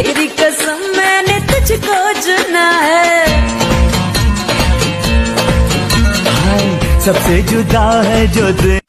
तेरी कसम मैंने तुझको चुना है। भाई सबसे जुदा है जो दिल